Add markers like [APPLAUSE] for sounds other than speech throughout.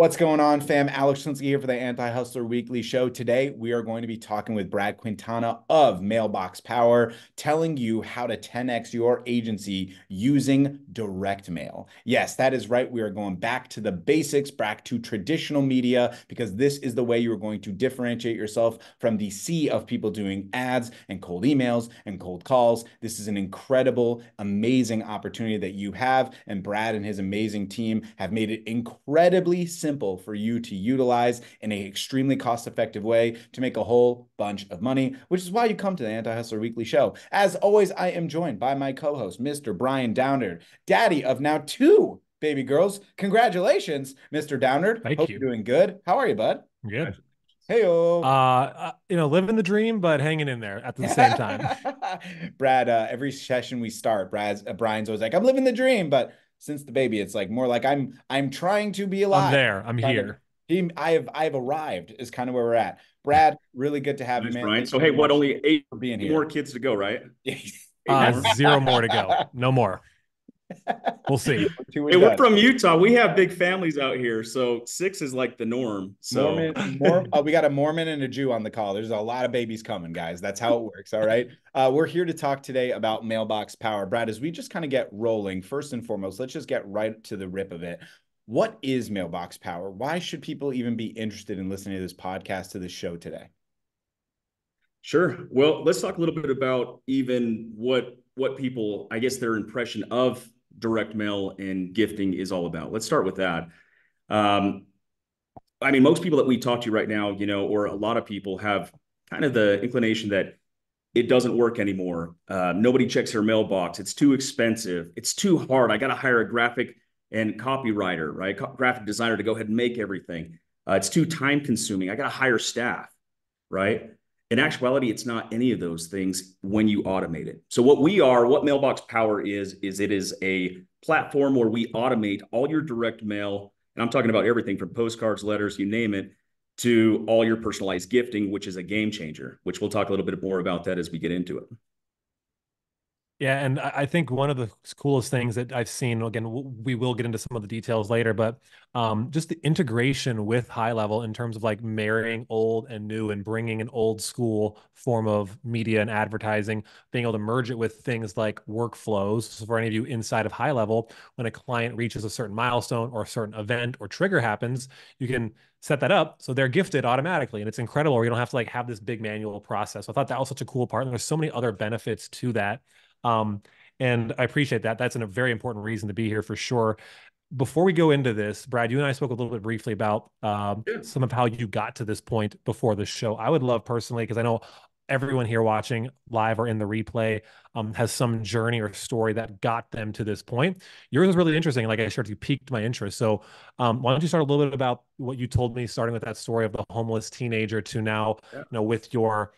What's going on, fam? Alex Schlinsky here for the Anti Hustler Weekly Show. Today, we are going to be talking with Brad Quintana of Mailbox Power, telling you how to 10x your agency using direct mail. Yes, that is right. We are going back to the basics, back to traditional media, because this is the way you are going to differentiate yourself from the sea of people doing ads and cold emails and cold calls. This is an incredible, amazing opportunity that you have. And Brad and his amazing team have made it incredibly simple simple for you to utilize in an extremely cost effective way to make a whole bunch of money, which is why you come to the Anti Hustler Weekly Show. As always, I am joined by my co host, Mr. Brian Downard, daddy of now two baby girls. Congratulations, Mr. Downard. Thank Hope you. are doing good. How are you, bud? Good. Hey, uh, uh, you know, living the dream, but hanging in there at the same time. [LAUGHS] Brad, uh, every session we start, Brad's uh, Brian's always like, "I'm living the dream," but since the baby. It's like more like I'm I'm trying to be alive. I'm there. I'm here. he, I have I have arrived. Is kind of where we're at. Brad, really good to have nice, you, man. Brian. So hey, what? Only eight for being here. more kids to go, right? [LAUGHS] uh, more. zero more to go. No more. We'll see. hey, we're from Utah. We have big families out here, so six is like the norm. So Mormon, Mormon, [LAUGHS] oh, we got a Mormon and a Jew on the call. There's a lot of babies coming, guys. That's how it works. All right. [LAUGHS] Uh, we're here to talk today about mailbox power. Brad, as we just kind of get rolling, first and foremost, let's just get right to the rip of it. What is mailbox power? Why should people even be interested in listening to this podcast, to this show today? Sure. Well, let's talk a little bit about even what what people, I guess, their impression of direct mail and gifting is all about. Let's start with that. Um, I mean, most people that we talk to right now, you know, or a lot of people have kind of the inclination that it doesn't work anymore. Uh, nobody checks their mailbox. It's too expensive. It's too hard. I got to hire a graphic and copywriter, right? Co- graphic designer to go ahead and make everything. Uh, it's too time consuming. I got to hire staff, right? In actuality, it's not any of those things when you automate it. So what we are, what Mailbox Power is, is it is a platform where we automate all your direct mail, and I'm talking about everything from postcards, letters, you name it, to all your personalized gifting, which is a game changer, which we'll talk a little bit more about that as we get into it. Yeah, and I think one of the coolest things that I've seen, again, we will get into some of the details later, but um, just the integration with HighLevel in terms of like marrying old and new and bringing an old school form of media and advertising, being able to merge it with things like workflows. So for any of you inside of HighLevel, when a client reaches a certain milestone or a certain event or trigger happens, you can set that up so they're gifted automatically and it's incredible you don't have to like have this big manual process so i thought that was such a cool part and there's so many other benefits to that um, and I appreciate that. That's a very important reason to be here for sure. Before we go into this, Brad, you and I spoke a little bit briefly about um, yeah. some of how you got to this point before the show. I would love personally, because I know everyone here watching live or in the replay um, has some journey or story that got them to this point. Yours is really interesting. Like I shared, you piqued my interest. So um, why don't you start a little bit about what you told me, starting with that story of the homeless teenager to now, yeah. you know, with your,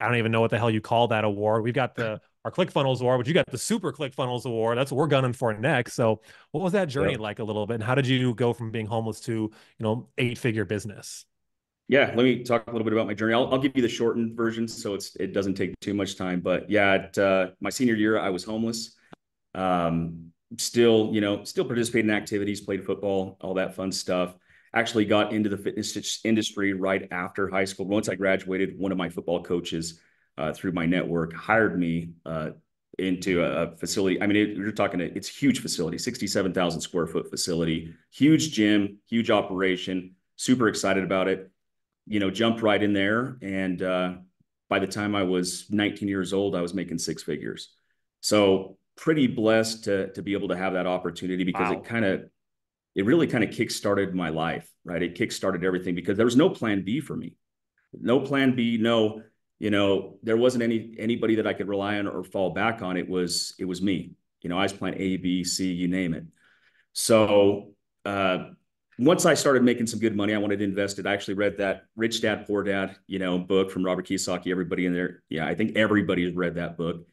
I don't even know what the hell you call that award. We've got the our ClickFunnels award, but you got the Super ClickFunnels award. That's what we're gunning for next. So, what was that journey yeah. like a little bit, and how did you go from being homeless to you know eight figure business? Yeah, let me talk a little bit about my journey. I'll, I'll give you the shortened version, so it's it doesn't take too much time. But yeah, at uh, my senior year, I was homeless. Um, still, you know, still participated in activities, played football, all that fun stuff. Actually, got into the fitness industry right after high school. Once I graduated, one of my football coaches through my network hired me uh, into a facility. I mean, it, you're talking, it's a huge facility, 67,000 square foot facility, huge gym, huge operation, super excited about it. You know, jumped right in there. And uh, by the time I was 19 years old, I was making six figures. So pretty blessed to, to be able to have that opportunity because wow. it kind of, it really kind of kick-started my life, right? It kick-started everything because there was no plan B for me. No plan B, no, you know, there wasn't any anybody that I could rely on or fall back on. It was it was me. You know, I was playing A, B, C, you name it. So uh, once I started making some good money, I wanted to invest it. I actually read that Rich Dad Poor Dad, you know, book from Robert Kiyosaki. Everybody in there, yeah, I think everybody has read that book.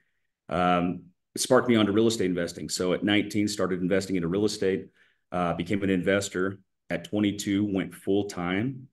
Um, sparked me onto real estate investing. So at 19, started investing into real estate. Uh, became an investor. At 22, went full time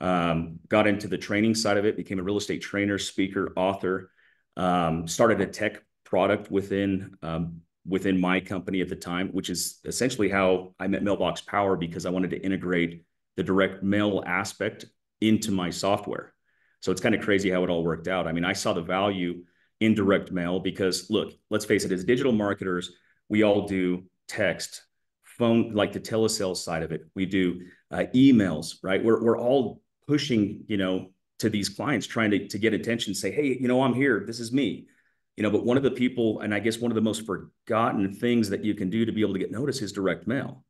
um, got into the training side of it, became a real estate trainer, speaker, author, um, started a tech product within um, within my company at the time, which is essentially how I met Mailbox Power because I wanted to integrate the direct mail aspect into my software. So it's kind of crazy how it all worked out. I mean, I saw the value in direct mail because look, let's face it, as digital marketers, we all do text, phone, like the telesales side of it. We do uh, emails, right? We're, we're all pushing, you know, to these clients trying to, to get attention, say, hey, you know, I'm here. This is me. You know, but one of the people, and I guess one of the most forgotten things that you can do to be able to get noticed is direct mail.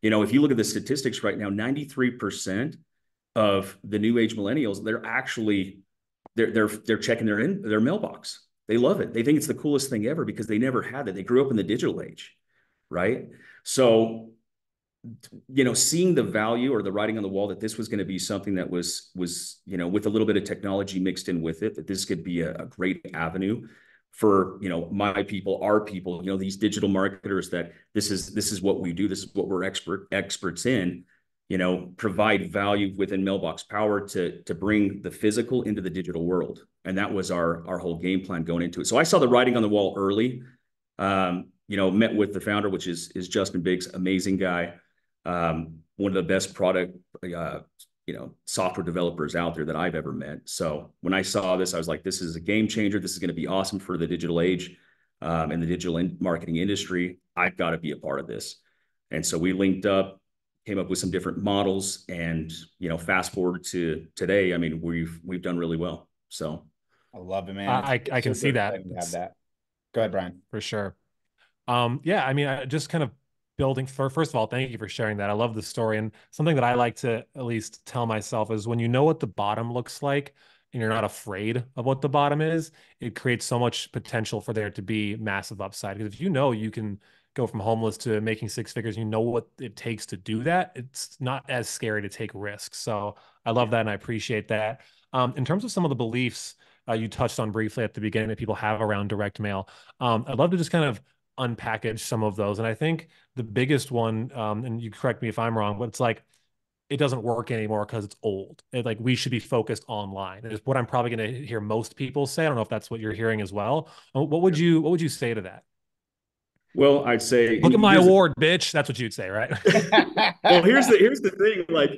You know, if you look at the statistics right now, 93% of the new age millennials, they're actually they're they're they're checking their in their mailbox. They love it. They think it's the coolest thing ever because they never had it. They grew up in the digital age, right? So, you know, seeing the value or the writing on the wall that this was going to be something that was was you know with a little bit of technology mixed in with it, that this could be a, a great avenue for you know my people our people you know these digital marketers that this is this is what we do this is what we're expert experts in you know, provide value within Mailbox Power to to bring the physical into the digital world, and that was our our whole game plan going into it. So I saw the writing on the wall early. Um, you know, met with the founder, which is is Justin Biggs, amazing guy, um, one of the best product, uh, you know, software developers out there that I've ever met. So when I saw this, I was like, this is a game changer. This is going to be awesome for the digital age um, and the digital in marketing industry. I've got to be a part of this. And so we linked up came up with some different models and you know fast forward to today i mean we've we've done really well so i love it man i, I can see that have that go ahead brian for sure um yeah i mean I just kind of building for first of all thank you for sharing that i love the story and something that i like to at least tell myself is when you know what the bottom looks like and you're not afraid of what the bottom is it creates so much potential for there to be massive upside because if you know you can go from homeless to making six figures, you know what it takes to do that. It's not as scary to take risks. So I love that and I appreciate that. Um, in terms of some of the beliefs uh, you touched on briefly at the beginning that people have around direct mail, um, I'd love to just kind of unpackage some of those. And I think the biggest one, um, and you correct me if I'm wrong, but it's like it doesn't work anymore because it's old. It, like we should be focused online. Is what I'm probably going to hear most people say. I don't know if that's what you're hearing as well. What would you What would you say to that? Well, I'd say look at my award, bitch. That's what you'd say, right? [LAUGHS] well, here's the here's the thing, like,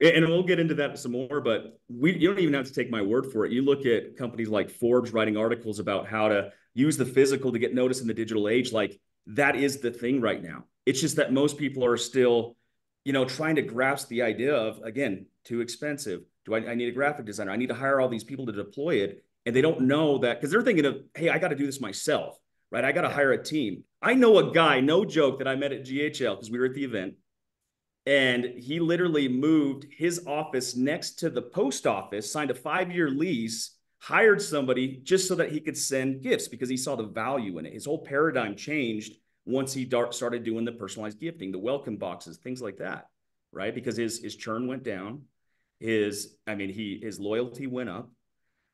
and we'll get into that some more, but we you don't even have to take my word for it. You look at companies like Forbes writing articles about how to use the physical to get noticed in the digital age. Like that is the thing right now. It's just that most people are still, you know, trying to grasp the idea of again, too expensive. Do I, I need a graphic designer? I need to hire all these people to deploy it. And they don't know that because they're thinking of, hey, I got to do this myself right? I got to hire a team. I know a guy, no joke, that I met at GHL because we were at the event. And he literally moved his office next to the post office, signed a five year lease, hired somebody just so that he could send gifts because he saw the value in it. His whole paradigm changed once he started doing the personalized gifting, the welcome boxes, things like that, right? Because his his churn went down, his I mean he his loyalty went up,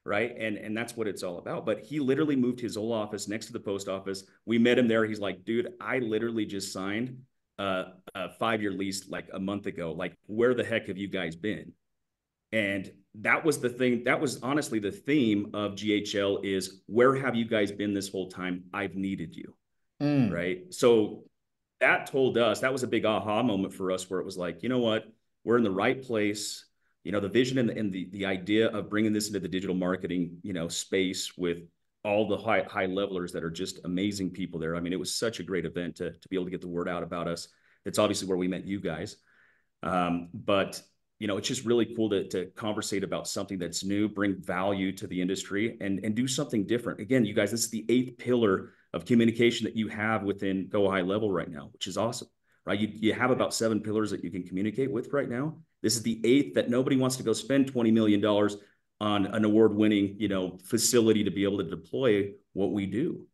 right? And and that's what it's all about. But he literally moved his old office next to the post office. We met him there. He's like, dude, I literally just signed a, a five year lease like a month ago. Like, where the heck have you guys been? And that was the thing. That was honestly the theme of GHL is where have you guys been this whole time? I've needed you, mm. right? So that told us that was a big aha moment for us, where it was like, you know what, we're in the right place you know the vision and, and the the idea of bringing this into the digital marketing you know space with all the high high levelers that are just amazing people there. I mean, it was such a great event to to be able to get the word out about us. It's obviously where we met you guys, um, but you know, it's just really cool to to conversate about something that's new, bring value to the industry, and and do something different. Again, you guys, this is the eighth pillar of communication that you have within Go High Level right now, which is awesome, right? You you have about seven pillars that you can communicate with right now this is the eighth that nobody wants to go spend $20 million on an award-winning, you know, facility to be able to deploy what we do.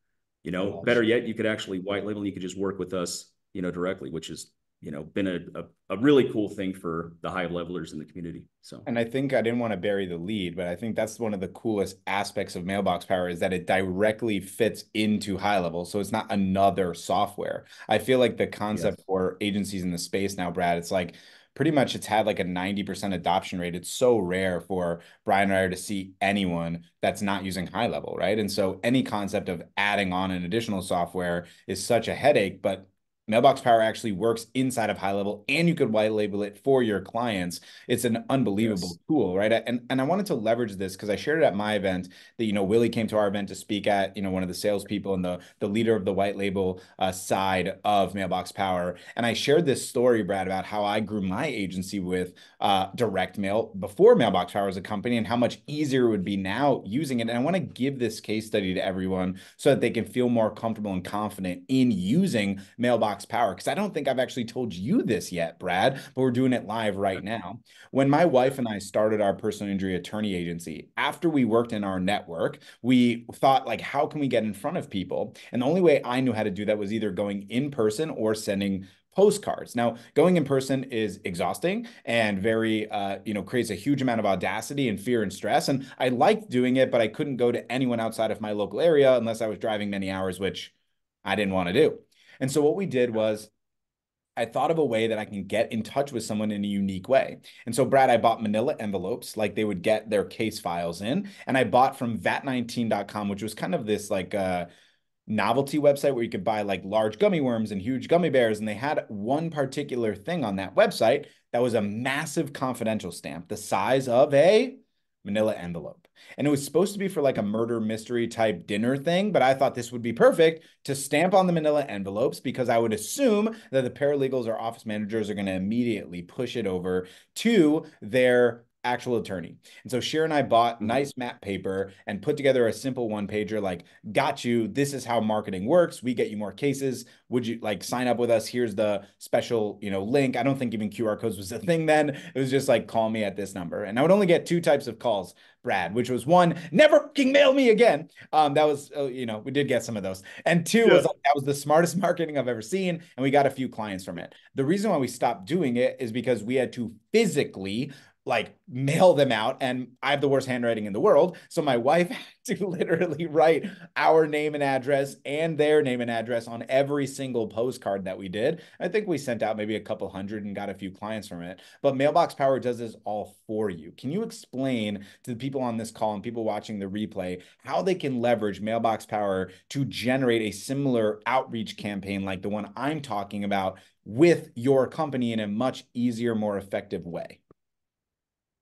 You know, better yet, you could actually white label and you could just work with us, you know, directly, which is you know been a, a, a, really cool thing for the high levelers in the community so and i think i didn't want to bury the lead but i think that's one of the coolest aspects of mailbox power is that it directly fits into HighLevel so it's not another software i feel like the concept yes. for agencies in the space now brad it's like pretty much it's had like a 90% adoption rate. It's so rare for Brian Ryder to see anyone that's not using HighLevel, right? And so any concept of adding on an additional software is such a headache, but Mailbox Power actually works inside of HighLevel and you could white label it for your clients. It's an unbelievable yes. tool, right? And and I wanted to leverage this because I shared it at my event that, you know, Willie came to our event to speak at, you know, one of the salespeople and the, the leader of the white label uh, side of Mailbox Power. And I shared this story, Brad, about how I grew my agency with uh, direct mail before Mailbox Power as a company and how much easier it would be now using it. And I want to give this case study to everyone so that they can feel more comfortable and confident in using Mailbox Power because I don't think I've actually told you this yet, Brad, but we're doing it live right now. When my wife and I started our personal injury attorney agency, after we worked in our network, we thought like, how can we get in front of people? And the only way I knew how to do that was either going in person or sending postcards. Now, going in person is exhausting and very, uh, you know, creates a huge amount of audacity and fear and stress. And I liked doing it, but I couldn't go to anyone outside of my local area unless I was driving many hours, which I didn't want to do. And so what we did was I thought of a way that I can get in touch with someone in a unique way. And so, Brad, I bought manila envelopes, like they would get their case files in. And I bought from vat19.com, which was kind of this like uh, novelty website where you could buy like large gummy worms and huge gummy bears. And they had one particular thing on that website that was a massive confidential stamp, the size of a manila envelope. And it was supposed to be for like a murder mystery type dinner thing, but I thought this would be perfect to stamp on the manila envelopes because I would assume that the paralegals or office managers are going to immediately push it over to their actual attorney. And so Cher and I bought mm-hmm. nice map paper and put together a simple one pager like, got you. This is how marketing works. We get you more cases. Would you like sign up with us? Here's the special, you know, link. I don't think even QR codes was a thing then. It was just like, call me at this number. And I would only get two types of calls, Brad, which was one, never king mail me again. Um, that was, uh, you know, we did get some of those. And two yeah. was like, that was the smartest [LAUGHS] marketing I've ever seen. And we got a few clients from it. The reason why we stopped doing it is because we had to physically like mail them out and I have the worst handwriting in the world. So my wife [LAUGHS] had to literally write our name and address and their name and address on every single postcard that we did. I think we sent out maybe a couple hundred and got a few clients from it. But Mailbox Power does this all for you. Can you explain to the people on this call and people watching the replay how they can leverage Mailbox Power to generate a similar outreach campaign like the one I'm talking about with your company in a much easier, more effective way?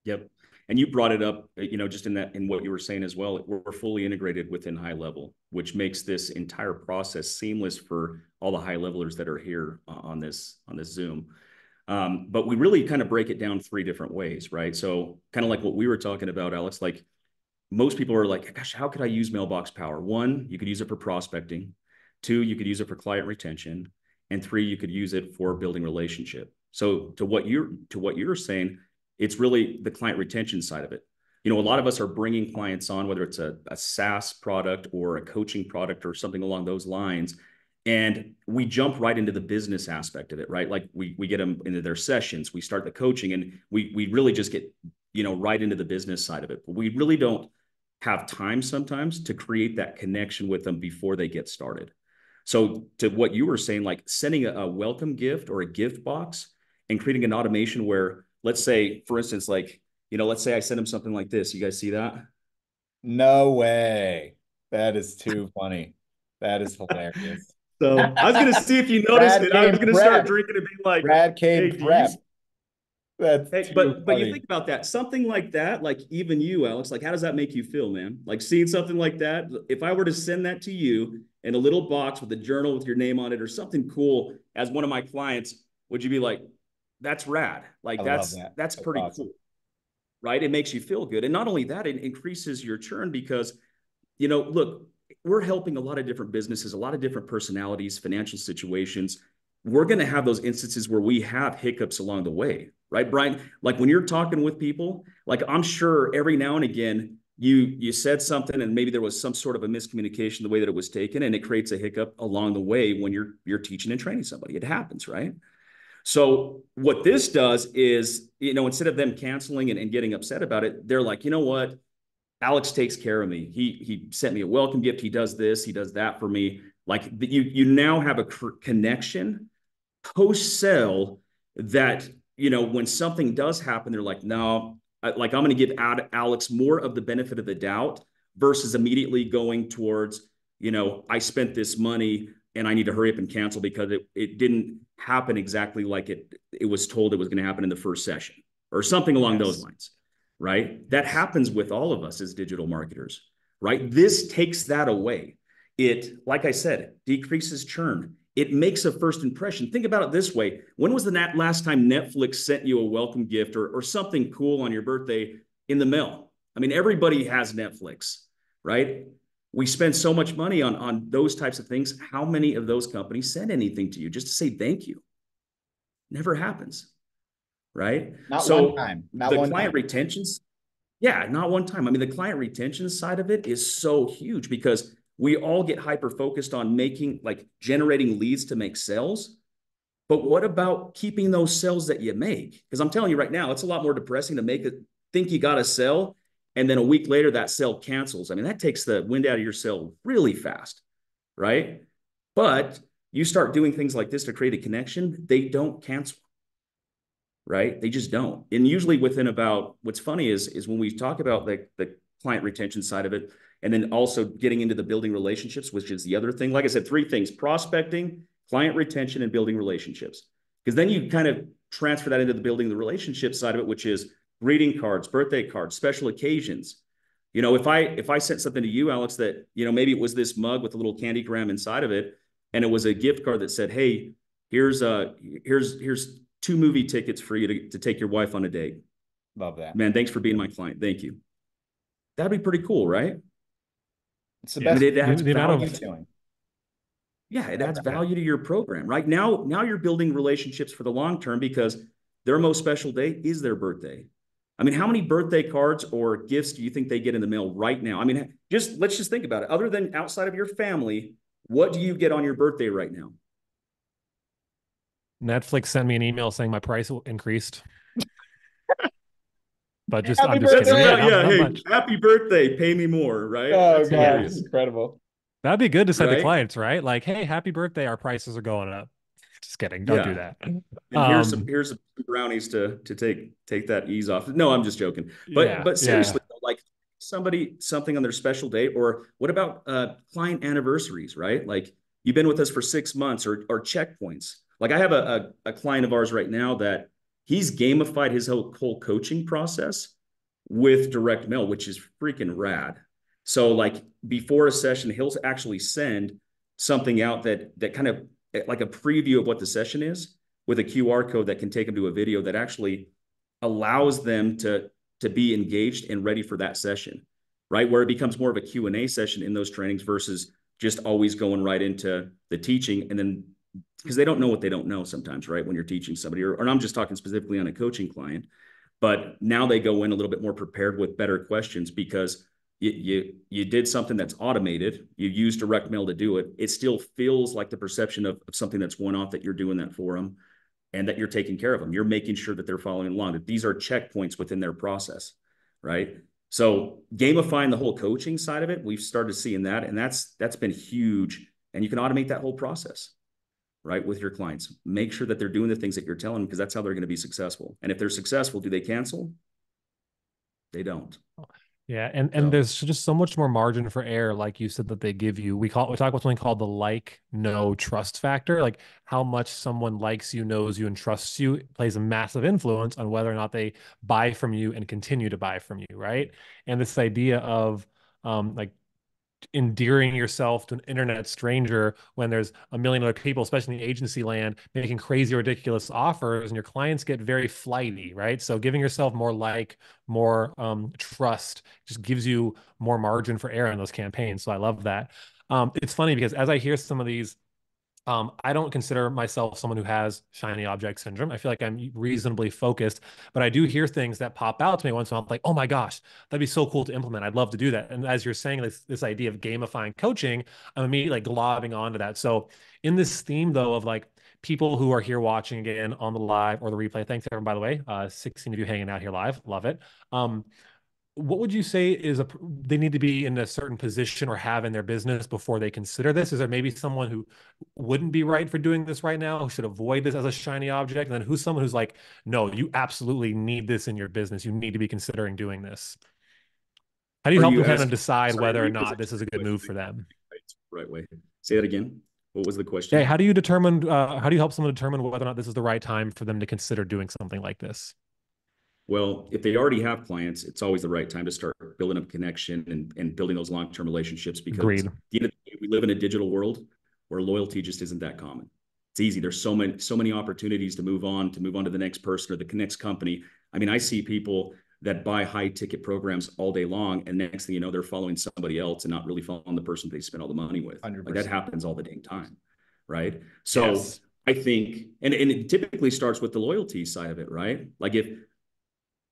Yep. And you brought it up, uh, you know, just in that in what you were saying as well. We're fully integrated within HighLevel, which makes this entire process seamless for all the high levelers that are here on this on this Zoom. Um, but we really kind of break it down three different ways, right? So kind of like what we were talking about, Alex. Like most people are like, "Gosh, how could I use Mailbox Power?" One, you could use it for prospecting. Two, you could use it for client retention, and three, you could use it for building relationship. So to what you're to what you're saying it's really the client retention side of it. You know, a lot of us are bringing clients on, whether it's a, a SaaS product or a coaching product or something along those lines. And we jump right into the business aspect of it, right? Like we we get them into their sessions, we start the coaching, and we we really just get you know right into the business side of it. But we really don't have time sometimes to create that connection with them before they get started. So to what you were saying, like sending a, a welcome gift or a gift box and creating an automation where let's say, for instance, like, you know, let's say I send him something like this. You guys see that? No way. That is too funny. That is hilarious. [LAUGHS] So I was gonna see if you noticed it. I was gonna start drinking and be like, Brad came hey, prep. That's hey, but funny. but you think about that, something like that, like even you, Alex, like how does that make you feel, man? Like seeing something like that. If I were to send that to you in a little box with a journal with your name on it or something cool as one of my clients, would you be like, that's rad. Like I that's that. that's, that's pretty awesome. cool. Right? It makes you feel good. And not only that, it increases your churn because you know, look, we're helping a lot of different businesses, a lot of different personalities, financial situations. We're going to have those instances where we have hiccups along the way, right, Brian? Like when you're talking with people, like I'm sure every now and again you you said something and maybe there was some sort of a miscommunication the way that it was taken and it creates a hiccup along the way when you're you're teaching and training somebody. It happens, right? So what this does is, you know, instead of them canceling and, and getting upset about it, they're like, you know what? Alex takes care of me. He he sent me a welcome gift. He does this. He does that for me. Like you you now have a connection post sell that you know when something does happen, they're like, no, like I'm going to give Alex more of the benefit of the doubt versus immediately going towards, you know, I spent this money and I need to hurry up and cancel because it, it didn't happen exactly like it it was told it was going to happen in the first session or something along yes. those lines, right? That happens with all of us as digital marketers, right? This takes that away. It, like I said, decreases churn. It makes a first impression. Think about it this way. When was the last time Netflix sent you a welcome gift or, or something cool on your birthday in the mail? I mean, everybody has Netflix, right? We spend so much money on on those types of things. How many of those companies send anything to you just to say thank you? Never happens right? Not so one time. Not the one client time. retentions yeah not one time. I mean the client retention side of it is so huge because we all get hyper focused on making like generating leads to make sales. But what about keeping those sales that you make? Because i'm telling you right now it's a lot more depressing to make it think you got to sell and then a week later that sale cancels. I mean, that takes the wind out of your sail really fast, right? But you start doing things like this to create a connection, they don't cancel, right? They just don't. And usually within about what's funny is is when we talk about the the client retention side of it, and then also getting into the building relationships, which is the other thing. Like I said, three things: prospecting, client retention, and building relationships. Because then you kind of transfer that into the building the relationship side of it, which is greeting cards, birthday cards, special occasions. You know, if I if I sent something to you, Alex, that you know maybe it was this mug with a little candy gram inside of it, and it was a gift card that said, "Hey, here's uh here's here's two movie tickets for you to, to take your wife on a date." Love that, man. Thanks for being my client. Thank you. That'd be pretty cool, right? It's the best. it adds the, value Yeah, it adds value to your program. Right now, now you're building relationships for the long term because their most special day is their birthday. I mean, how many birthday cards or gifts do you think they get in the mail right now? I mean, just let's just think about it. Other than outside of your family, what do you get on your birthday right now? Netflix sent me an email saying my price increased. [LAUGHS] but just happy I'm just birthday. kidding. Yeah, yeah hey, much. happy birthday, pay me more, right? Oh That's god, it's incredible. That'd be good to say right? to clients, right? Like, hey, happy birthday, our prices are going up. Just kidding. Don't yeah. do that. And here's some um, here's some brownies to to take take that ease off. No, I'm just joking. But yeah, but seriously, yeah. like somebody something on their special day, or what about uh, client anniversaries, right? Like you've been with us for six months, or or checkpoints. Like I have a, a, a client of ours right now that he's gamified his whole, whole coaching process with direct mail, which is freaking rad. So like before a session, he'll actually send something out that that kind of like a preview of what the session is with a QR code that can take them to a video that actually allows them to to be engaged and ready for that session right? Where it becomes more of a q&a session in those trainings versus just always going right into the teaching and then because they don't know what they don't know sometimes right? When you're teaching somebody or, or i'm just talking specifically on a coaching client but now they go in a little bit more prepared with better questions because you, you you did something that's automated you use direct mail to do it it still feels like the perception of, of something that's one off that you're doing that for them and that you're taking care of them you're making sure that they're following along that these are checkpoints within their process right? So gamifying the whole coaching side of it we've started seeing that and that's that's been huge and you can automate that whole process right with your clients. Make sure that they're doing the things that you're telling them because that's how they're going to be successful and if they're successful do they cancel? They don't oh, yeah, and and so. there's just so much more margin for error, like you said that they give you. We call we talk about something called the like, no, trust factor. Like how much someone likes you, knows you, and trusts you plays a massive influence on whether or not they buy from you and continue to buy from you, right? And this idea of um, like endearing yourself to an internet stranger when there's a million other people, especially in the agency land, making crazy, ridiculous offers, and your clients get very flighty, right? So giving yourself more like, more um, trust, just gives you more margin for error in those campaigns. So I love that. Um, it's funny because as I hear some of these um, I don't consider myself someone who has shiny object syndrome. I feel like I'm reasonably focused, but I do hear things that pop out to me once in a while. Like, oh my gosh, that'd be so cool to implement. I'd love to do that. And as you're saying this, this idea of gamifying coaching, I'm immediately like globbing onto that. So in this theme though of like people who are here watching again on the live or the replay, thanks everyone, by the way, uh, 16 of you hanging out here live. Love it. Um, what would you say is a they need to be in a certain position or have in their business before they consider this is there maybe someone who wouldn't be right for doing this right now who should avoid this as a shiny object and then who's someone who's like no you absolutely need this in your business you need to be considering doing this how do you help you them kind of decide sorry, whether or not this is a good move for them right way say that again What was the question? Yeah, how do you determine? Uh, how do you help someone determine whether or not this is the right time for them to consider doing something like this? Well, if they already have clients, it's always the right time to start building a connection and, and building those long term relationships because Agreed. the end of the day, we live in a digital world where loyalty just isn't that common. It's easy. There's so many so many opportunities to move on, to move on to the next person or the next company. I mean, I see people that buy high ticket programs all day long, and next thing you know, they're following somebody else and not really following the person they spent all the money with. Like that happens all the dang time, right? So Yes. I think, and, and it typically starts with the loyalty side of it, right? Like if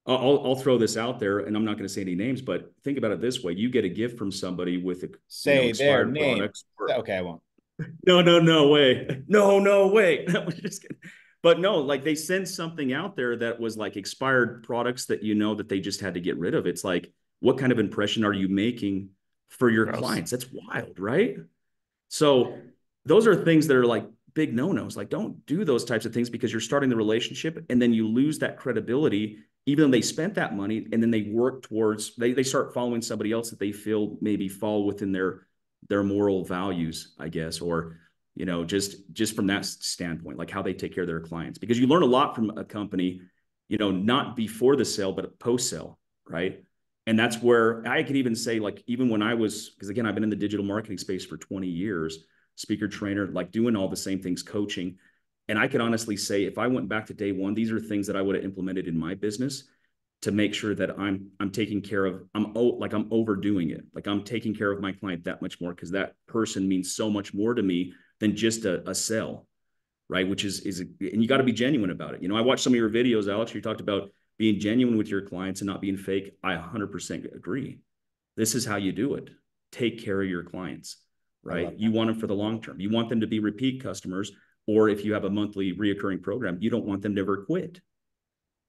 I'll, I'll- I'll throw this out there, and I'm not going to say any names, but think about it this way: you get a gift from somebody with a you know, Say their name. or- Okay, I won't. [LAUGHS] no, no, no way. No, no way. [LAUGHS] That was just kidding. But no, like they send something out there that was like expired products that you know that they just had to get rid of. It's like, what kind of impression are you making for your Gross. clients? That's wild, right? So those are things that are like big no-nos. Like don't do those types of things because you're starting the relationship and then you lose that credibility, even though they spent that money and then they work towards they they start following somebody else that they feel maybe fall within their their moral values, I guess, or you know, just just from that standpoint, like how they take care of their clients. Because you learn a lot from a company, you know, not before the sale, but post sale, right? And that's where I could even say, like, even when I was, because again, I've been in the digital marketing space for 20 years, speaker trainer, like doing all the same things, coaching. And I could honestly say, if I went back to day one, these are things that I would have implemented in my business to make sure that I'm I'm taking care of I'm oh like I'm overdoing it. Like I'm taking care of my client that much more because that person means so much more to me than just a, a sell, right? Which is is and you got to be genuine about it. You know, I watched some of your videos, Alex. You talked about being genuine with your clients and not being fake. I 100% agree. This is how you do it. Take care of your clients, right? You want them for the long term. You want them to be repeat customers, or if you have a monthly reoccurring program, you don't want them to ever quit.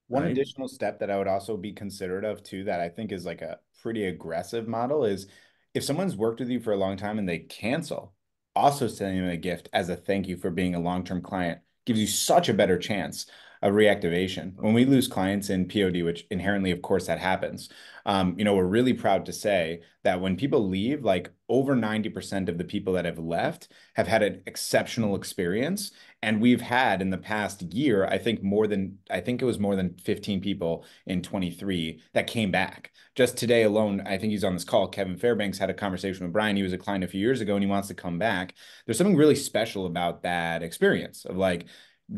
One Right. additional step that I would also be considerate of too, that I think is like a pretty aggressive model is if someone's worked with you for a long time and they cancel, also sending them a gift as a thank you for being a long-term client gives you such a better chance of reactivation. When we lose clients in POD, which inherently, of course, that happens, um, you know, we're really proud to say that when people leave, like over 90% of the people that have left have had an exceptional experience. And we've had in the past year, I think more than, I think it was more than 15 people in 23 that came back. Just today alone, I think he's on this call. Kevin Fairbanks had a conversation with Brian. He was a client a few years ago and he wants to come back. There's something really special about that experience of like,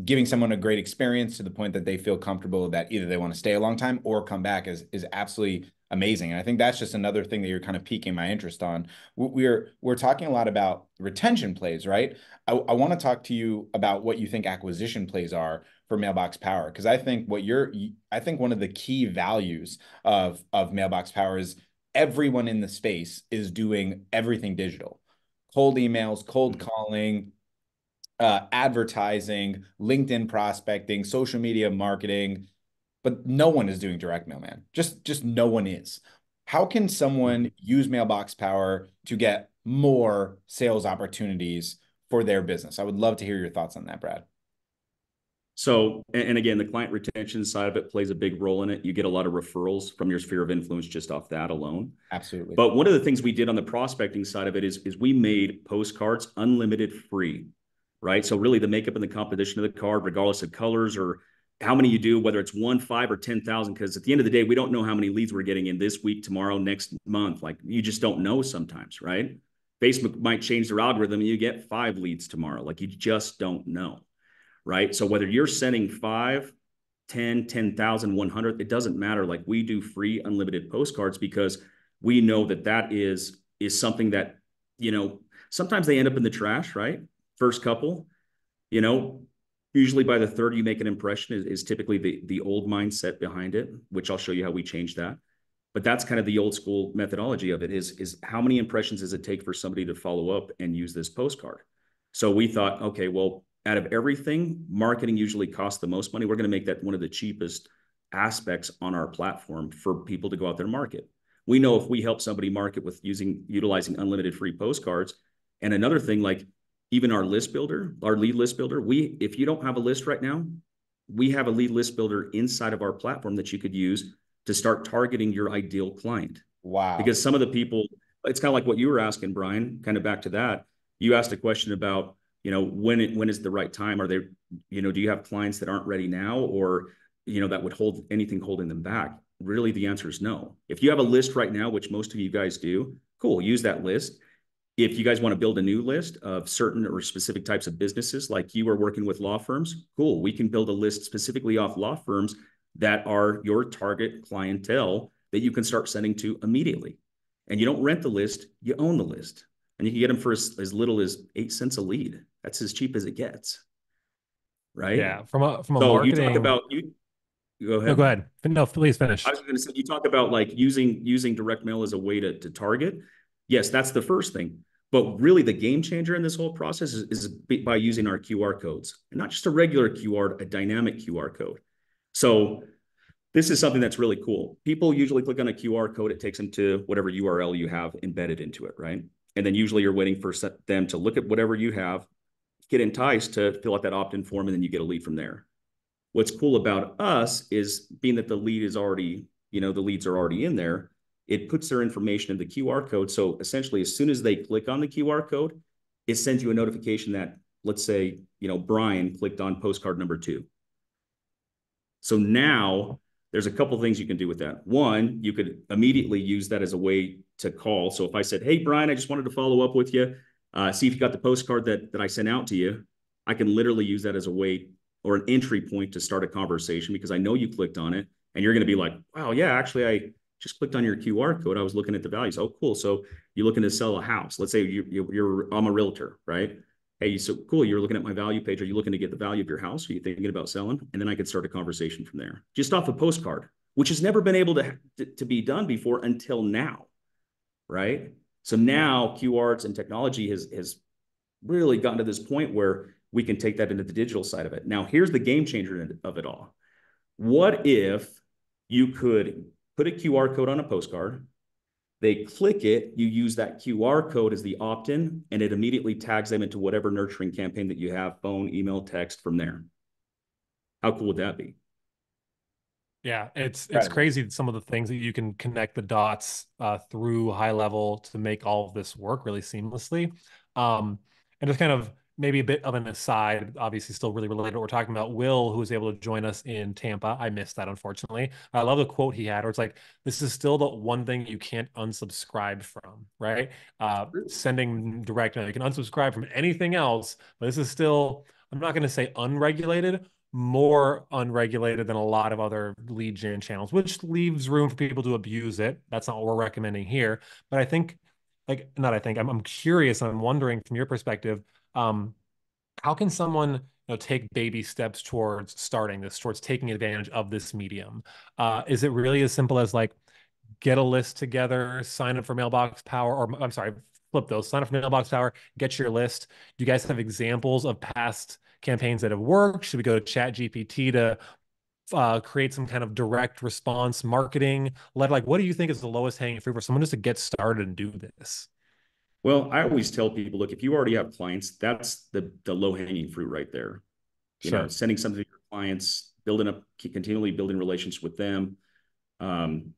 giving someone a great experience to the point that they feel comfortable that either they want to stay a long time or come back is is absolutely amazing. And I think that's just another thing that you're kind of piquing my interest on. We're we're talking a lot about retention plays, right? I, I want to talk to you about what you think acquisition plays are for Mailbox Power because I think what you're I think one of the key values of of Mailbox Power is everyone in the space is doing everything digital. Cold emails, cold mm-hmm. calling, uh, advertising, LinkedIn prospecting, social media marketing, but no one is doing direct mail, man. Just just no one is. How can someone use Mailbox Power to get more sales opportunities for their business? I would love to hear your thoughts on that, Brad. So, and, again, the client retention side of it plays a big role in it. You get a lot of referrals from your sphere of influence just off that alone. Absolutely. But one of the things we did on the prospecting side of it is, is we made postcards unlimited free, right? So really the makeup and the composition of the card, regardless of colors or how many you do, whether it's one, five, or 10,000, because at the end of the day, we don't know how many leads we're getting in this week, tomorrow, next month. Like you just don't know sometimes, right? Facebook might change their algorithm and you get five leads tomorrow. Like you just don't know, right? So whether you're sending five, 10, 10,000, 100, it doesn't matter. Like we do free unlimited postcards because we know that that is is something that, you know, sometimes they end up in the trash, right? First couple, you know, usually by the third you make an impression is, is typically the the old mindset behind it, which I'll show you how we change that. But that's kind of the old school methodology of it is is how many impressions does it take for somebody to follow up and use this postcard? So we thought, okay, well, out of everything, marketing usually costs the most money. We're going to make that one of the cheapest aspects on our platform for people to go out there and market. We know if we help somebody market with using utilizing unlimited free postcards, and another thing like even our list builder, our lead list builder, we if you don't have a list right now, we have a lead list builder inside of our platform that you could use to start targeting your ideal client. wow. Because some of the people, it's kind of like what you were asking, Brian, kind of back to that. You asked a question about you know, when it, when is the right time? Are they, you know, do you have clients that aren't ready now or, you know, that would hold anything holding them back? Really, the answer is no. If you have a list right now, which most of you guys do, cool, use that list. If you guys want to build a new list of certain or specific types of businesses, like you are working with law firms, cool, we can build a list specifically off law firms that are your target clientele that you can start sending to immediately. And you don't rent the list, you own the list. And you can get them for as, as little as eight cents a lead. That's as cheap as it gets. Right. Yeah. From a from a so marketing. you talk about you go ahead. No, go ahead. No, please finish. I was going to say you talk about like using using direct mail as a way to, to target. Yes, that's the first thing. But really, the game changer in this whole process is, is by using our QR codes, and not just a regular QR, a dynamic QR code. So this is something that's really cool. People usually click on a QR code, it takes them to whatever URL you have embedded into it, right? And then usually you're waiting for them to look at whatever you have, get enticed to fill out that opt in form, and then you get a lead from there. What's cool about us is being that the lead is already, you know, the leads are already in there, it puts their information in the QR code. So essentially, as soon as they click on the QR code, it sends you a notification that, let's say, you know, Brian clicked on postcard number two. So now there's a couple things you can do with that. One, you could immediately use that as a way to call. So if I said, "Hey, Brian, I just wanted to follow up with you, uh, see if you got the postcard that that I sent out to you," I can literally use that as a way or an entry point to start a conversation because I know you clicked on it and you're going to be like, "Wow, yeah, actually, I just clicked on your QR code. I was looking at the values. Oh, cool. So you're looking to sell a house. Let's say you, you, you're I'm a realtor, right? hey, so cool, you're looking at my value page. Are you looking to get the value of your house? Are you thinking about selling? And then I could start a conversation from there, just off a postcard, which has never been able to, to, to be done before until now, right? So now QArts and technology has, has really gotten to this point where we can take that into the digital side of it. Now, here's the game changer of it all. What if you could put a QR code on a postcard, they click it, you use that QR code as the opt in, and it immediately tags them into whatever nurturing campaign that you have phone, email, text from there. How cool would that be? Yeah, it's it's crazy some of the things that you can connect the dots uh, through HighLevel to make all of this work really seamlessly. Um, and just kind of maybe a bit of an aside, obviously still really related to what we're talking about. Will, who was able to join us in Tampa, I missed that unfortunately. I love the quote he had, where it's like, "This is still the one thing you can't unsubscribe from." Right? Uh, sending direct mail, you can unsubscribe from anything else, but this is still. I'm not going to say unregulated, more unregulated than a lot of other lead gen channels, which leaves room for people to abuse it. That's not what we're recommending here. But I think, like, not I think, I'm, I'm curious I'm wondering from your perspective, um, how can someone you know, take baby steps towards starting this, towards taking advantage of this medium? Uh, is it really as simple as like get a list together, sign up for Mailbox Power, or I'm sorry, flip those, sign up for Mailbox Power, get your list. Do you guys have examples of past campaigns that have worked? Should we go to Chat GPT to uh, create some kind of direct response marketing? Let like, what do you think is the lowest hanging fruit for someone just to get started and do this? Well, I always tell people, look, if you already have clients, that's the the low hanging fruit right there. You sure. know, sending something to your clients, building up, continually building relationships with them. Um,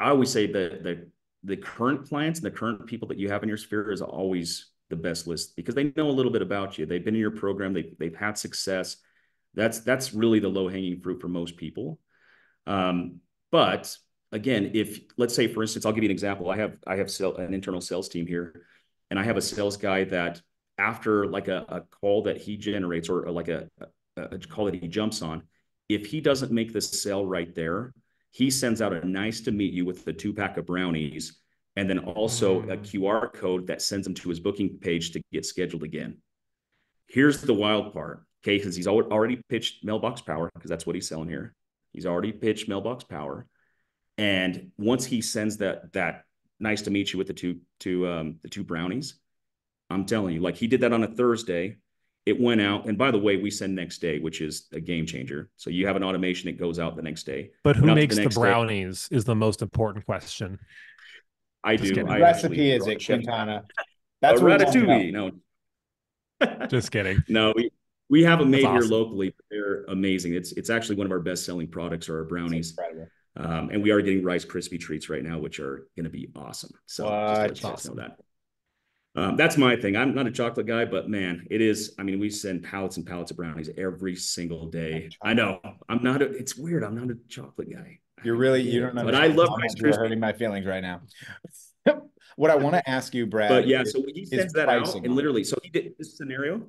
I always say that the the current clients and the current people that you have in your sphere is always the best list because they know a little bit about you. They've been in your program. They they've had success. That's that's really the low hanging fruit for most people. Um, but again, if let's say, for instance, I'll give you an example. I have I have sell, an internal sales team here, and I have a sales guy that after like a, a call that he generates or, or like a, a, a call that he jumps on, if he doesn't make the sale right there, he sends out a nice to meet you with the two pack of brownies and then also mm. a QR code that sends him to his booking page to get scheduled again. Here's the wild part, okay? Because he's already pitched Mailbox Power because that's what he's selling here. He's already pitched Mailbox Power. And once he sends that that nice to meet you with the two two um, the two brownies, I'm telling you, like he did that on a Thursday. It went out, and by the way, we send next day, which is a game changer. So you have an automation that goes out the next day. But who makes the, the brownies day. is the most important question. I Just do. I recipe is it, Quintana? That's a ratatouille. No. [LAUGHS] Just kidding. No, we, we have them made awesome. here locally. They're amazing. It's it's actually one of our best selling products are our brownies. Um, and we are getting Rice Krispie treats right now, which are going to be awesome. So what? just know that. Um, that's my thing. I'm not a chocolate guy, but man, it is. I mean, we send pallets and pallets of brownies every single day. I know. I'm not. A, it's weird. I'm not a chocolate guy. You're really. You don't know. But I love Rice You're hurting my feelings right now. [LAUGHS] what I want to ask you, Brad. But yeah, so he sends that out, and literally, so he did this scenario.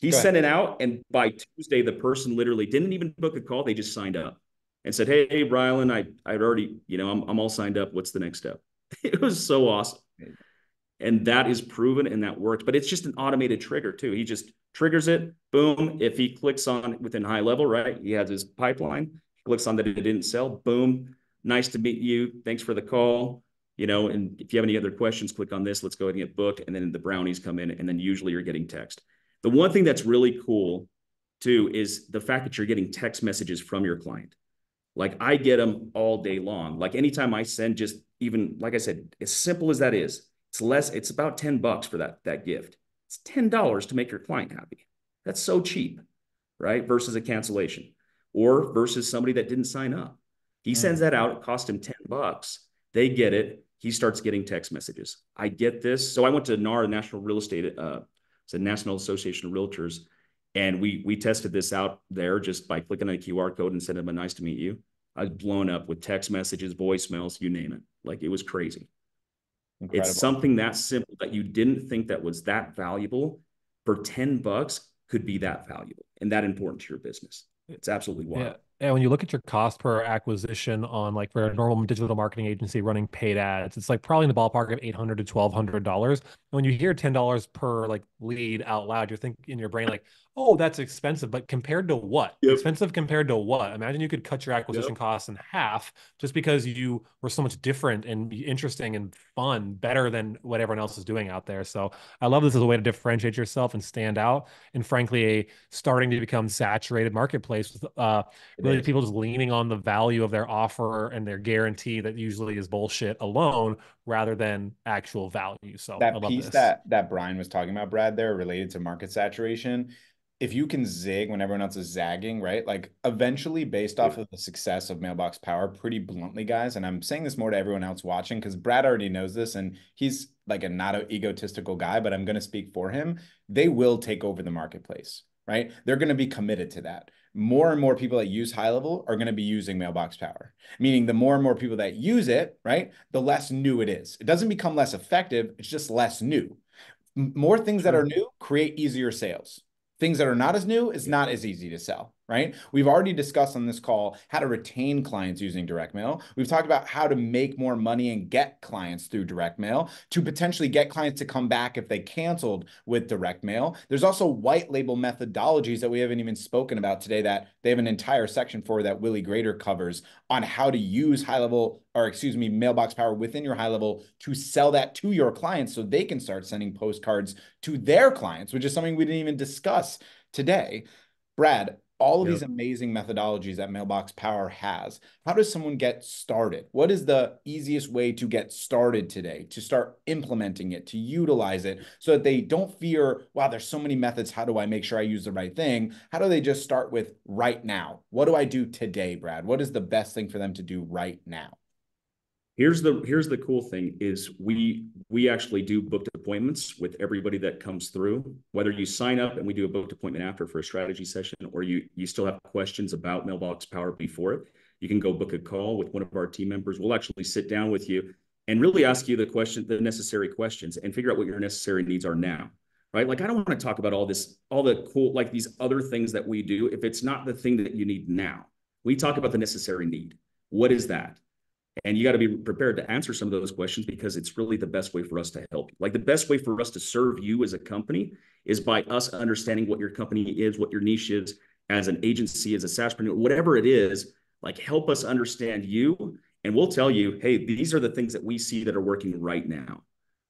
He sent it out, and by Tuesday, the person literally didn't even book a call. They just signed up and said, "Hey, hey Rylan, I I'd already, you know, I'm I'm all signed up. What's the next step?" [LAUGHS] It was so awesome and that is proven and that works but it's just an automated trigger too he just triggers it boom if he clicks on within HighLevel right he has his pipeline clicks on that it didn't sell boom nice to meet you thanks for the call you know and if you have any other questions click on this let's go ahead and get booked and then the brownies come in and then usually you're getting text the one thing that's really cool too is the fact that you're getting text messages from your client like i get them all day long like anytime i send just even like i said as simple as that is it's less, it's about 10 bucks for that, that gift. It's $10 to make your client happy. That's so cheap, right? Versus a cancellation or versus somebody that didn't sign up. He sends that out, it cost him 10 bucks. They get it. He starts getting text messages. I get this. So I went to NAR, National Real Estate, uh, it's a National Association of Realtors, and we we tested this out there just by clicking on a QR code and sending them a nice to meet you. I was blown up with text messages, voicemails, you name it. Like it was crazy. Incredible. It's something that simple that you didn't think that was that valuable for 10 bucks could be that valuable and that important to your business. It's absolutely wild. Yeah. And when you look at your cost per acquisition on like for a normal digital marketing agency running paid ads, it's like probably in the ballpark of eight hundred to twelve hundred dollars. When you hear ten dollars per like lead out loud, you're thinking in your brain like, oh, that's expensive. But compared to what? Yep. Expensive compared to what? Imagine you could cut your acquisition yep. costs in half just because you were so much different and interesting and fun, better than what everyone else is doing out there. So I love this as a way to differentiate yourself and stand out. And frankly, a starting to become saturated marketplace with uh, really people just leaning on the value of their offer and their guarantee that usually is bullshit alone rather than actual value. So that piece this. that that Brian was talking about, Brad, there related to market saturation if you can zig when everyone else is zagging, right? Like eventually, based off of the success of Mailbox Power, pretty bluntly, guys, and I'm saying this more to everyone else watching because Brad already knows this and he's like a not an egotistical guy, but I'm going to speak for him. They will take over the marketplace, right? They're going to be committed to that. More and more people that use HighLevel are going to be using Mailbox Power, meaning the more and more people that use it, right, the less new it is. It doesn't become less effective, it's just less new. More things that are new create easier sales. Things that are not as new is not as easy to sell right? We've already discussed on this call how to retain clients using direct mail. We've talked about how to make more money and get clients through direct mail to potentially get clients to come back if they canceled with direct mail. There's also white label methodologies that we haven't even spoken about today that they have an entire section for that Willie Grader covers on how to use HighLevel or excuse me, mailbox power within your HighLevel to sell that to your clients so they can start sending postcards to their clients, which is something we didn't even discuss today. Brad, all of yep. these amazing methodologies that Mailbox Power has. How does someone get started? What is the easiest way to get started today, to start implementing it, to utilize it so that they don't fear, wow, there's so many methods. How do I make sure I use the right thing? How do they just start with right now? What do I do today, Brad? What is the best thing for them to do right now? Here's the here's the cool thing is we we actually do booked appointments with everybody that comes through. Whether you sign up and we do a booked appointment after for a strategy session, or you you still have questions about mailbox power before it, you can go book a call with one of our team members. We'll actually sit down with you and really ask you the question, the necessary questions, and figure out what your necessary needs are now. Right? Like I don't want to talk about all this, all the cool, like these other things that we do if it's not the thing that you need now. We talk about the necessary need. What is that? And you got to be prepared to answer some of those questions because it's really the best way for us to help you. Like the best way for us to serve you as a company is by us understanding what your company is, what your niche is as an agency, as a SaaSpreneur, whatever it is, like help us understand you. And we'll tell you, hey, these are the things that we see that are working right now.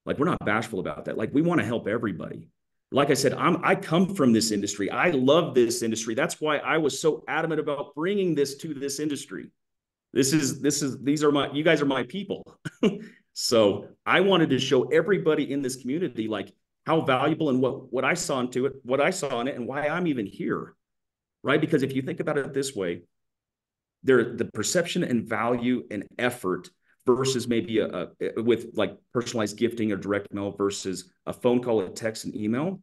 Like we're not bashful about that. Like we want to help everybody. Like I said, I'm I come from this industry. I love this industry. That's why I was so adamant about bringing this to this industry this is this is these are my you guys are my people. [LAUGHS] so I wanted to show everybody in this community like how valuable and what what I saw into it, what I saw in it, and why I'm even here. Right? Because if you think about it this way, there the perception and value and effort versus maybe a, a, with like personalized gifting or direct mail versus a phone call, a text, and email.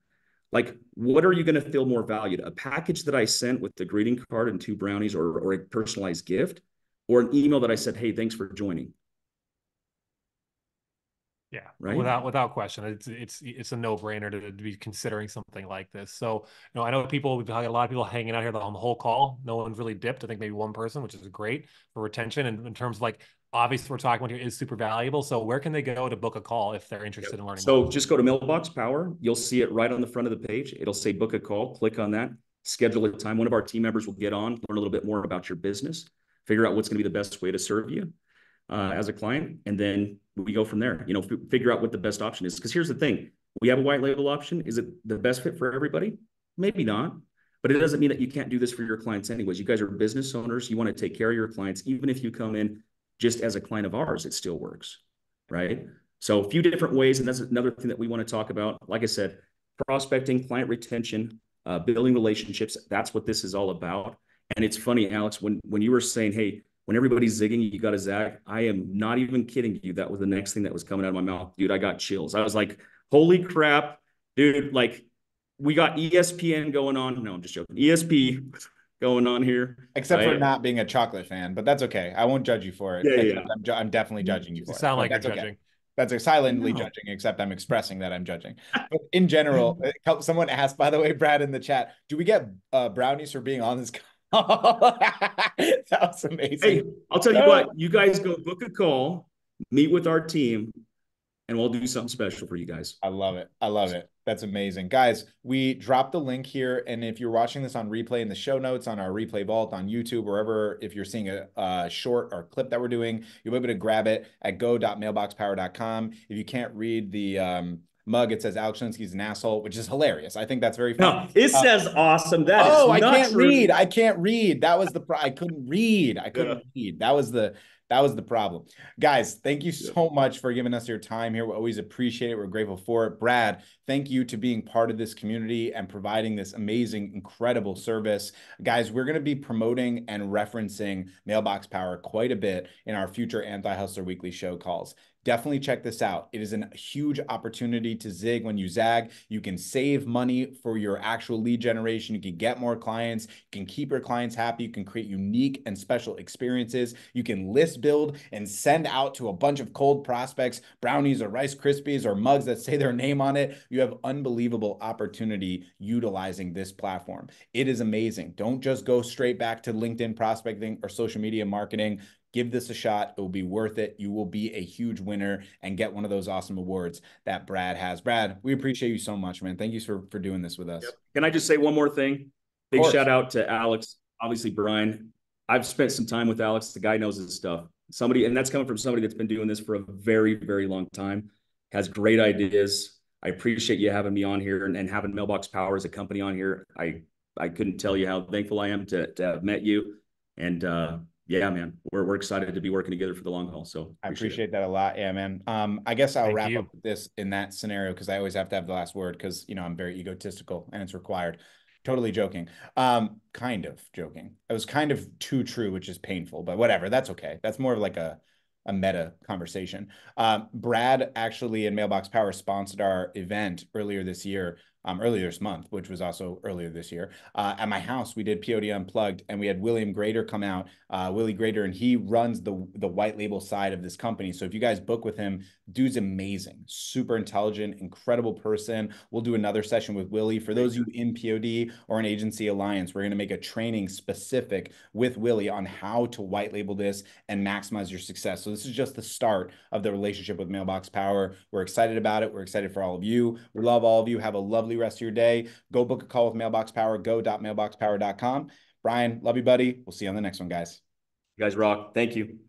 Like, what are you going to feel more valued? A package that I sent with the greeting card and two brownies, or or a personalized gift, or an email that I said, "Hey, thanks for joining." Yeah, right. Without without question, it's it's it's a no brainer to, to, be considering something like this. So, you know, I know people we've got a lot of people hanging out here on the whole call. No one's really dipped. I think maybe one person, which is great for retention. And in terms of like, obviously, we're talking about here is super valuable. So, where can they go to book a call if they're interested yep. in learning? So, more? just go to Mailbox Power. You'll see it right on the front of the page. It'll say book a call. Click on that. Schedule a time. One of our team members will get on, learn a little bit more about your business, figure out what's going to be the best way to serve you uh, as a client, and then we go from there. You know, figure out what the best option is. Because here's the thing: we have a white label option. Is it the best fit for everybody? Maybe not. But it doesn't mean that you can't do this for your clients anyways. You guys are business owners. You want to take care of your clients, even if you come in just as a client of ours, it still works, right? So a few different ways, and that's another thing that we want to talk about. Like I said, prospecting, client retention, uh, building relationships. That's what this is all about. And it's funny, Alex, when when you were saying, "Hey, when everybody's zigging, you got to zag. I am not even kidding you. That was the next thing that was coming out of my mouth. Dude, I got chills. I was like, holy crap, dude. Like, we got ESPN going on. No, I'm just joking. ESP going on here. Except right? for not being a chocolate fan, but that's okay. I won't judge you for it. Yeah, yeah. I'm, ju- I'm, definitely judging you for you it. Sound like you're judging. Okay. That's a silently no. judging, except I'm expressing that I'm judging. But in general, [LAUGHS] someone asked, by the way, Brad in the chat, do we get uh, brownies for being on this [LAUGHS] that was amazing. Hey, I'll tell you what, [LAUGHS] you guys go book a call, meet with our team, and we'll do something special for you guys. I love it. I love it. That's amazing. Guys, we dropped the link here. And if you're watching this on replay in the show notes, on our replay vault, on YouTube, wherever, if you're seeing a, a short or clip that we're doing, you'll be able to grab it at go.mailboxpower.com. If you can't read the um, mug, it says Alex Schlinsky's an asshole, which is hilarious. I think that's very funny. No, it uh, says awesome. That oh, I can't true. read. I can't read. That was the pro- I couldn't read. I couldn't yeah. read. That was the that was the problem. Guys, thank you so much for giving us your time here. We always appreciate it. We're grateful for it. Brad, thank you to being part of this community and providing this amazing, incredible service. Guys, we're going to be promoting and referencing Mailbox Power quite a bit in our future Anti Hustler Weekly show calls definitely check this out. It is a huge opportunity to zig when you zag. You can save money for your actual lead generation. You can get more clients. You can keep your clients happy. You can create unique and special experiences. You can list build and send out to a bunch of cold prospects brownies or Rice Krispies or mugs that say their name on it. You have unbelievable opportunity utilizing this platform. It is amazing. Don't just go straight back to LinkedIn prospecting or social media marketing give this a shot. It will be worth it. You will be a huge winner and get one of those awesome awards that Brad has. Brad, we appreciate you so much, man. Thank you for, for doing this with us. Yep. Can I just say one more thing? Big shout out to Alex, obviously Brian. I've spent some time with Alex. The guy knows his stuff. Somebody, and that's coming from somebody that's been doing this for a very, very long time, has great ideas. I appreciate you having me on here and, and having Mailbox Power as a company on here. I I couldn't tell you how thankful I am to, to have met you. And uh, yeah, man, we're we're excited to be working together for the long haul. So appreciate I appreciate it. that a lot. Yeah, man. Um, I guess I'll Thank wrap you. up this in that scenario because I always have to have the last word because you know I'm very egotistical and it's required. Totally joking. Um, kind of joking. It was kind of too true, which is painful, but whatever. That's okay. That's more of like a a meta conversation. Um, Brad actually in Mailbox Power sponsored our event earlier this year um, earlier this month, which was also earlier this year. Uh, at my house, we did POD Unplugged, and we had William Grader come out, uh, Willie Grader, and he runs the the white label side of this company. So if you guys book with him, dude's amazing, super intelligent, incredible person. We'll do another session with Willie. For those of you in POD or an agency alliance, we're going to make a training specific with Willie on how to white label this and maximize your success. So this is just the start of the relationship with Mailbox Power. We're excited about it. We're excited for all of you. We love all of you. Have a lovely rest of your day. Go book a call with Mailbox Power, go.mailboxpower.com. Brian, love you, buddy. We'll see you on the next one, guys. You guys rock. Thank you.